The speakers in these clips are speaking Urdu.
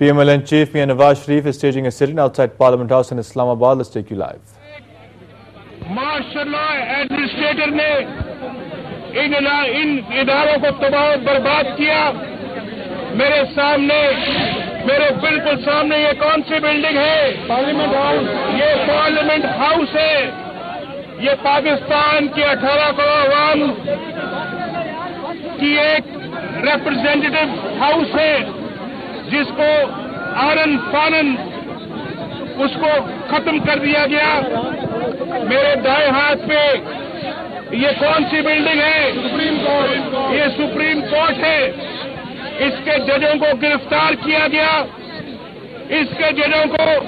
P M L N chief Mian Nawaz Sharif staging a sit in outside parliament house in Islamabad let's take you live ماشاء اللہ ایڈمنسٹریٹر نے ان اداروں کو تباہ برباد کیا میرے سامنے میرے بالکل سامنے یہ کون سی بلڈنگ ہے پارلیمنٹ ہاؤس یہ پارلیمنٹ ہاؤس ہے یہ پاکستان کے اٹھارہ کروڑ عوام کی ایک ریپرزینٹیٹو ہاؤس ہے جس کو آرن فانن اس کو ختم کر دیا گیا۔ میرے دائیں ہاتھ پہ یہ کون سی بلڈنگ ہے؟ سپریم یہ سپریم کورٹ ہے۔ اس کے ججوں کو گرفتار کیا گیا۔ اس کے ججوں کو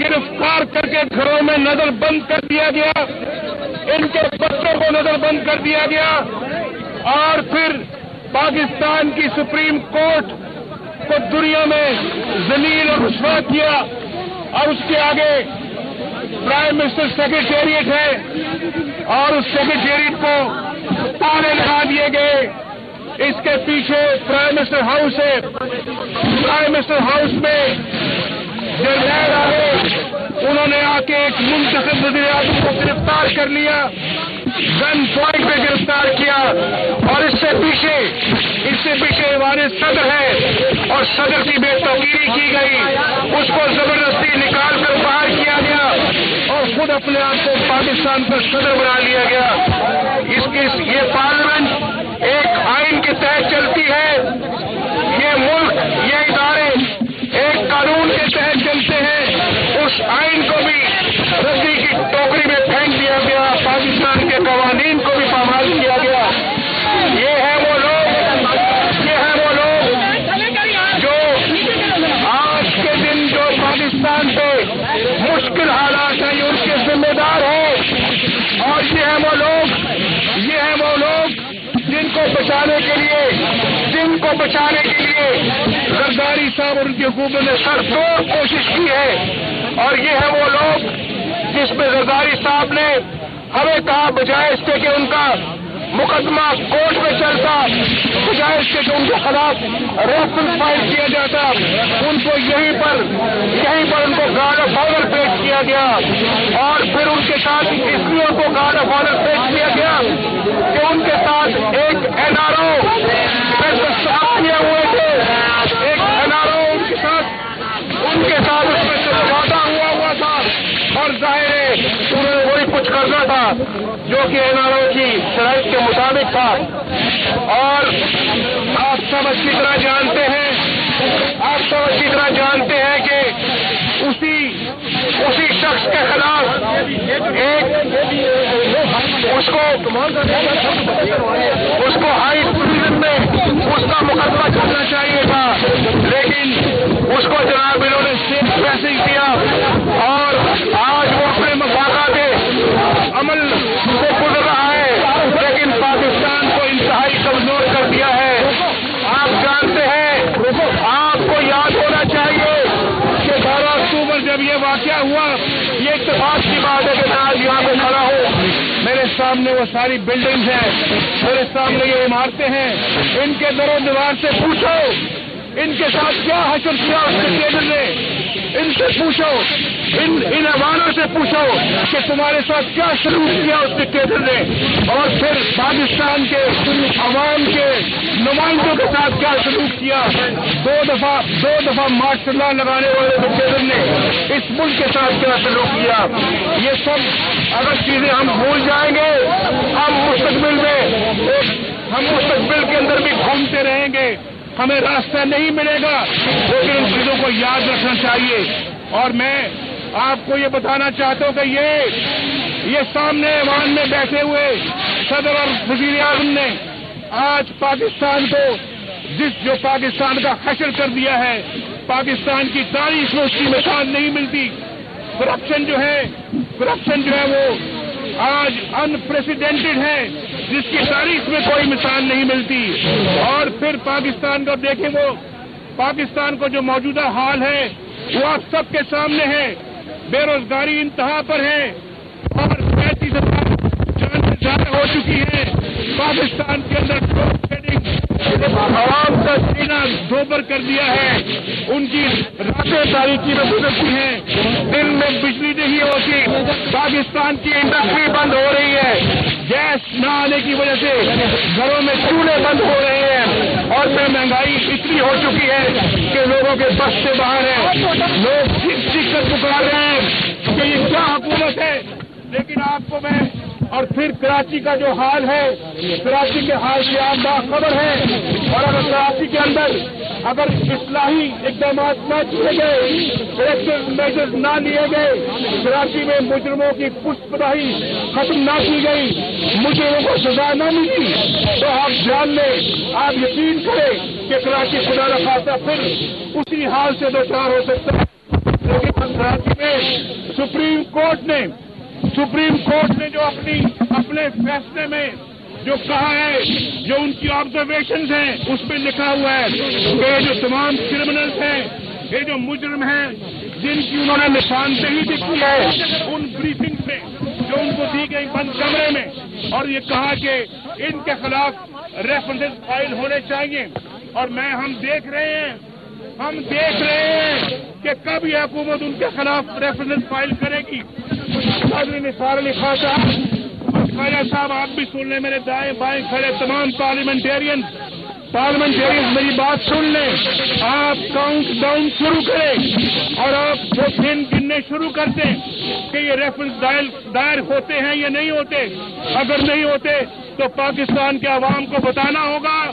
گرفتار کر کے گھروں میں نظر بند کر دیا گیا۔ ان کے بچوں کو نظر بند کر دیا گیا۔ اور پھر پاکستان کی سپریم کورٹ کو دنیا میں زلیل اور رسوا کیا اور اس کے آگے پرائم منسٹر سیکرٹریٹ ہے اور اس سیکرٹریٹ کو تارے لگا دیے گئے۔ اس کے پیچھے پرائم منسٹر ہاؤس ہے۔ پرائم منسٹر ہاؤس میں جو لہر آئے انہوں نے آ کے ایک منتخب وزیر اعظم کو گرفتار کر لیا۔ گن پوائنٹ پہ گرفتار کیا اور اس سے پیچھے اس سے پیچھے ہمارے صدر ہے اور صدر کی بے تبدیلی کی گئی۔ اس کو زبردستی نکال کر باہر کیا گیا اور خود اپنے آپ کو پاکستان کا صدر بنا لیا گیا۔ اس کی یہ پارلیمنٹ ایک آئین کے تحت چلتی ہے۔ یہ ملک، یہ ادارے ایک قانون کے تحت چلتے ہیں۔ اس آئین کو بھی رسی کی ٹوکری میں بچانے کے لیے زرداری صاحب اور ان کی حکومت نے سر توڑ کوشش کی ہے۔ اور یہ ہے وہ لوگ جس میں زرداری صاحب نے ہمیں کہا بجائے اس کے کہ ان کا مقدمہ کورٹ میں چلتا، بجائے اس کے کہ ان کے خلاف ریفل فائل کیا جاتا۔ ان کو یہیں پر یہیں پر ان کو گارڈ آف آنر پیش کیا گیا۔ اور پھر ان کے ساتھ اس لیے ان کو گارڈ آف آنر پیش کیا گیا کہ ان کے ساتھ ایک این آر او کے این آر او کی شرائط کے مطابق تھا۔ اور آپ سب اچھی طرح جانتے ہیں، آپ سب اچھی طرح جانتے ہیں کہ اسی اسی شخص کے خلاف ایک، اس کو اس کو ہائی پوزیشن میں اس کا مقدمہ کرنا چاہیے تھا۔ سامنے وہ ساری بلڈنگ ہیں۔ میرے سامنے یہ عمارتیں ہیں۔ ان کے در و دیوار سے پوچھو، ان کے ساتھ کیا حشر کیا اس کے لیڈر نے ان سے پوچھو، ان ان ایوانوں سے پوچھو کہ تمہارے ساتھ کیا سلوک کیا اس کے ٹیبل نے اور پھر پاکستان کے عوام کے نمائندوں کے ساتھ کیا سلوک کیا؟ دو دفعہ دو دفعہ مارشل اللہ لگانے والے ڈکٹیٹر نے ملک کے ساتھ کیا سلوک کیا؟ یہ سب اگر چیزیں ہم بھول جائیں گے، ہم مستقبل میں ہم مستقبل کے اندر بھی گھومتے رہیں گے، ہمیں راستہ نہیں ملے گا۔ لیکن ان چیزوں کو یاد رکھنا چاہیے۔ اور میں آپ کو یہ بتانا چاہتا ہوں کہ یہ یہ سامنے ایوان میں بیٹھے ہوئے صدر اور وزیر اعظم نے آج پاکستان کو جس جو پاکستان کا حشر کر دیا ہے، پاکستان کی تاریخ میں اس کی مثال نہیں ملتی۔ کرپشن جو ہے کرپشن جو ہے وہ آج انپریسیڈینٹڈ ہے، جس کی تاریخ میں کوئی مثال نہیں ملتی۔ اور پھر پاکستان کو دیکھیں وہ، پاکستان کو جو موجودہ حال ہے، وہ آپ سب کے سامنے ہے۔ بے روزگاری انتہا پر ہے۔ اور پیسے جان سے زیادہ ہو چکی ہے۔ پاکستان کے اندر عوام کا سینہ دوبر کر دیا ہے۔ ان کی راتیں تاریخی میں گزرتی ہیں۔ دن میں بجلی نہیں ہوتی۔ پاکستان کی انڈسٹری بند ہو رہی ہے۔ گیس نہ آنے کی وجہ سے گھروں میں چولہے بند ہو رہے ہیں۔ اور پھر مہنگائی اتنی ہو چکی ہے کہ لوگوں کے بس سے باہر ہیں۔ لوگ چیخ چیخ کر پکار رہے ہیں کہ یہ کیا حکومت ہے۔ لیکن آپ کو میں اور پھر کراچی کا جو حال ہے، کراچی کے حال سے آپ باخبر ہے۔ اور اگر کراچی کے اندر اگر اصلاحی اقدامات نہ کیے گئے کریکٹر میجرز نہ لیے گئے، کراچی میں مجرموں کی پشت پداہی ختم نہ کی گئی، مجرموں کو سزا نہ ملی، تو آپ جان لیں، آپ یقین کریں کہ کراچی خدا رخواستہ پھر اسی حال سے دو چار ہو سکتا ہے۔ لیکن کراچی میں سپریم کورٹ نے سپریم کورٹ نے جو اپنی اپنے فیصلے میں جو کہا ہے، جو ان کی آبزرویشن ہیں، اس پہ لکھا ہوا ہے کہ یہ جو تمام کرمنلز ہیں، یہ جو مجرم ہیں، جن کی انہوں نے نشاندہی دکھی ہے ان بریفنگ میں، جو ان کو دی گئی بند کمرے میں، اور یہ کہا کہ ان کے خلاف ریفرنس فائل ہونے چاہیے۔ اور میں، ہم دیکھ رہے ہیں، ہم دیکھ رہے ہیں کہ کب یہ حکومت ان کے خلاف ریفرنس فائل کرے گی۔ نثار علی خان صاحب خواجہ صاحب، آپ بھی سن لیں، میرے دائیں بائیں کھڑے تمام پارلیمنٹیرین پارلیمنٹیرین میری بات سن لیں۔ آپ کاؤنٹ ڈاؤن شروع کریں اور آپ وہ دن گننے شروع کر دیں کہ یہ ریفرنس دائر ہوتے ہیں یا نہیں ہوتے۔ اگر نہیں ہوتے تو پاکستان کے عوام کو بتانا ہوگا۔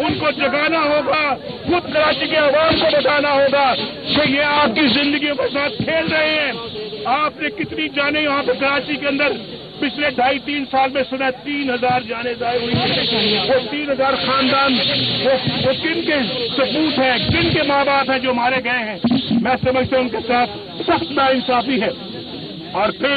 ان کو جگانا ہوگا، خود کراچی کے عوام کو بتانا ہوگا۔ کہ یہ آپ کی زندگیوں کے ساتھ کھیل رہے ہیں۔ آپ نے کتنی جانے یہاں پہ کراچی کے اندر۔ پچھلے ڈھائی تین سال میں سنا تین ہزار جانے ضائع ہوئی وہ تین ہزار خاندان، وہ کن کے سبوت ہیں؟ کن کے ماں باپ ہیں جو مارے گئے ہیں؟ میں سمجھتا ہوں ان کے ساتھ سخت نا انصافی ہے۔ اور پھر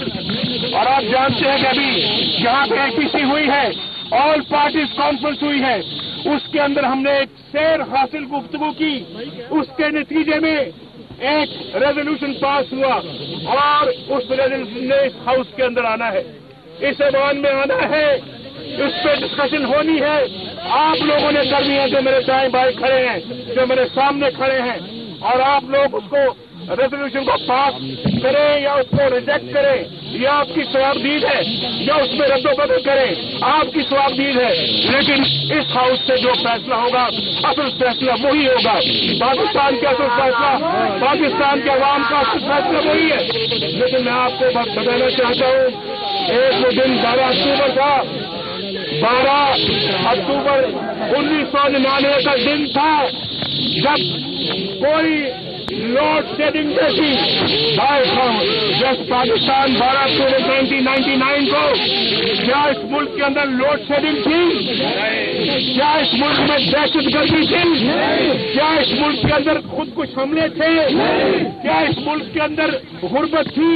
اور آپ جانتے ہیں کہ ابھی جہاں پہ پی سی ہوئی ہے۔ آل پارٹیز کانفرنس ہوئی ہے۔ اس کے اندر ہم نے ایک سیر حاصل گفتگو کی۔ اس کے نتیجے میں ایک ریزولوشن پاس ہوا اور اس ریزولوشن نے اس ہاؤس کے اندر آنا ہے۔ اس ایوان میں آنا ہے۔ اس پہ ڈسکشن ہونی ہے۔ آپ لوگوں نے کرنی ہے جو میرے دائیں بائیں کھڑے ہیں، جو میرے سامنے کھڑے ہیں اور آپ لوگ اس کو ریزولوشن کو پاس کریں یا اس کو ریجیکٹ کریں، یہ آپ کی دید ہے، یا اس میں رد و بدل کریں، آپ کی دید ہے۔ لیکن اس ہاؤس سے جو فیصلہ ہوگا، اصل فیصلہ وہی ہوگا۔ پاکستان کا اصل فیصلہ، پاکستان کے عوام کا اصل فیصلہ وہی ہے۔ لیکن میں آپ کو بتانا چاہتا ہوں، ایک وہ دن بارہ اکتوبر تھا۔ بارہ اکتوبر انیس سو ننانوے کا دن تھا جب کوئی لوڈ شیڈنگ جیسی جس پاکستان بارہ اکتوبر نائنٹین نائنٹی نائن کو کیا اس ملک کے اندر لوڈ شیڈنگ تھی کیا اس ملک میں دہشت گردی تھی کیا اس ملک کے اندر خود کچھ حملے تھے کیا اس ملک کے اندر غربت تھی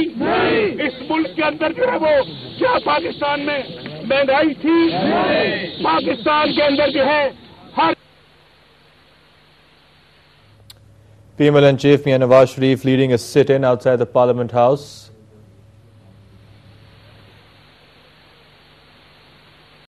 اس ملک کے اندر جو ہے وہ کیا پاکستان میں مہنگائی تھی پاکستان کے اندر جو ہے ہر and Chief Mia Nawaz Sharif leading a sit-in outside the Parliament House.